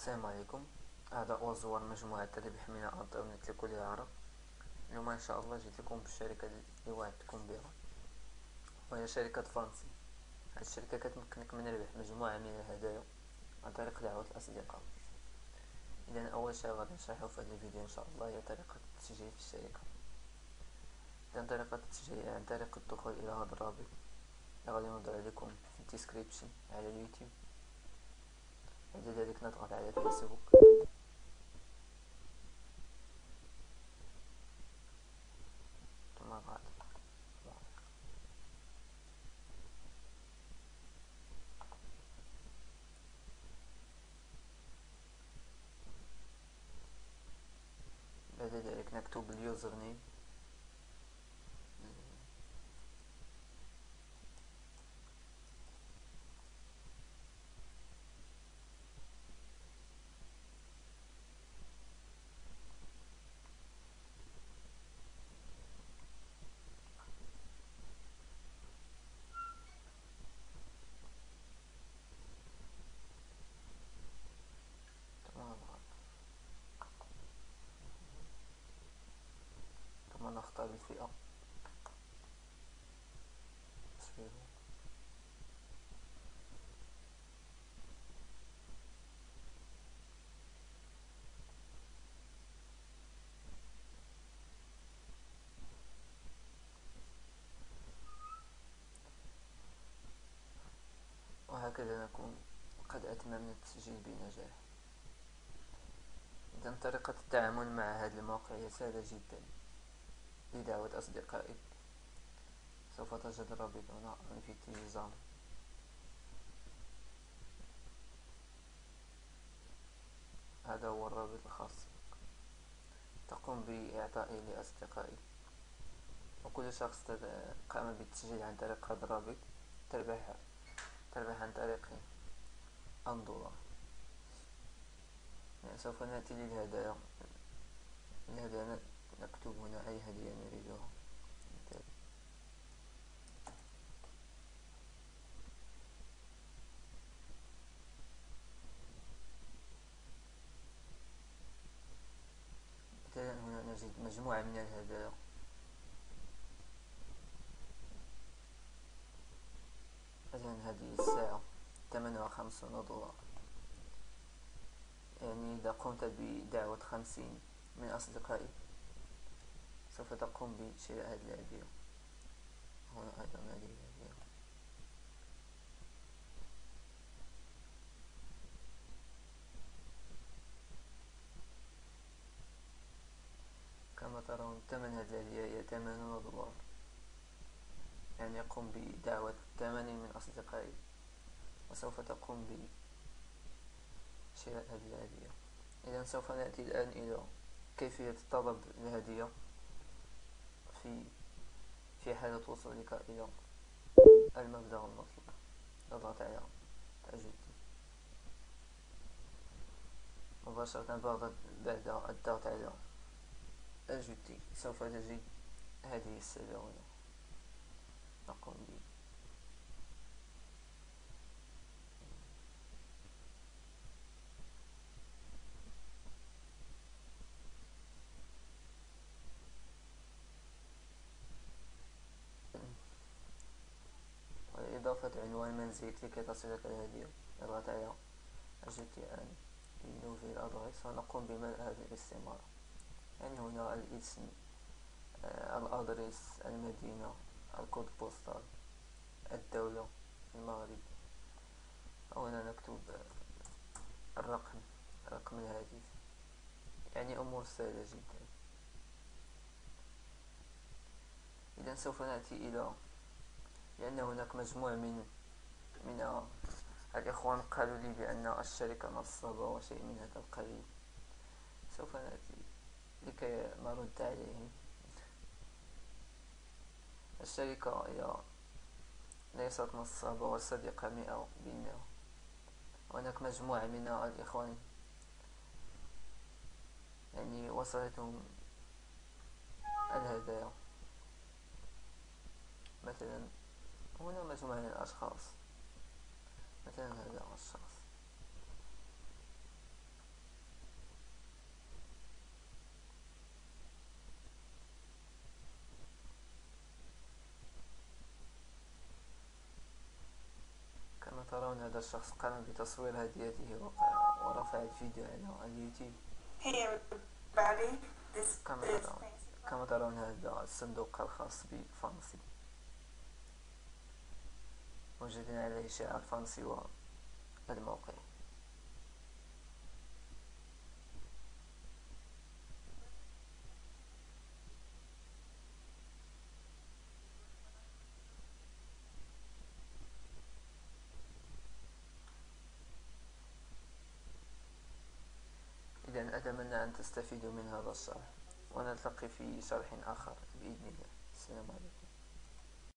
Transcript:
السلام عليكم. هذا هو زوار مجموعة ربح من انترنت لكل العرب. اليوم إن شاء الله جيت لكم بالشركة اللي وعدتكم بها وهي شركة Fancy هذه الشركة كتمكنك من ربح مجموعة من الهدايا عن طريق دعوة الأصدقاء. إذا أول شيء غادي نشرحه في هذا الفيديو إن شاء الله هي طريقة التسجيل في الشركة. إذا طريقة التسجيل عن طريق الدخول إلى هذا الرابط غادي نوضع لكم في ال description على اليوتيوب. بعد ذلك نضغط على فيسبوك ثم بعد. بعد ذلك نكتب اليوزر نيم ثم تصوير وهكذا نكون قد أتممنا التسجيل بنجاح إذا طريقة التعامل مع هذا الموقع هي سهلة جدا. لدعوة أصدقائك سوف تجد الرابط هنا في التلفزيون هذا هو الرابط الخاص. تقوم بإعطائه لأصدقائك وكل شخص قام بالتسجيل عن طريق هذا الرابط. تربح تربح عن طريق أنظرة يعني سوف نأتي للهدايا. الهدايا نكتب هنا أي هدية نريدها. مثلا هنا نجد مجموعة من الهدايا. مثلا هذه الساعة ثمنها خمسون دولار يعني إذا قمت بدعوة خمسين من أصدقائك سوف تقوم بشراء هذه الهدية هنا أيضا هذه الهدية كما ترون ثمن هذه الهدية هي ثمانون دولار يعني يقوم بدعوة ثمانين من أصدقائي. وسوف تقوم بشراء هذه الهدية إذا سوف نأتي الآن إلى كيفية طلب الهدية في في حالة وصولك إلى المبلغ المطلوب نضغط على أجد مباشرة بعد الضغط على أجد سوف تجد هذه السلة هنا نقوم به إضافة عنوان منزلك لكي تصلك الهدية اضغط على أجد الآن نوفي أدريس ونقوم بملء هذه الاستمارة يعني هنا الاسم آه الأدريس المدينة الكود بوستال الدولة المغرب. هنا نكتب الرقم رقم الهاتف. يعني أمور سهلة جدا. إذا سوف نأتي إلى لأن هناك مجموعة من من الإخوان قالوا لي بأن الشركة نصابة وشيء من هذا القبيل. سوف نأتي لكي نرد عليهم. الشركة هي ليست نصابة وصديقة مئة بالمئة. هناك مجموعة من الإخوان يعني وصلتهم الهدايا. مثلا هنا مجموعة من الأشخاص مثلا هذا هو الشخص؟ كما ترون هذا الشخص قام بتصوير هديته ورفع الفيديو على اليوتيوب. كما ترون هذا الصندوق الخاص بفانسي وجدنا عليه شعار فانسي والموقع إذا أتمنى أن تستفيدوا من هذا الشرح ونلتقي في شرح آخر بإذن الله. السلام عليكم.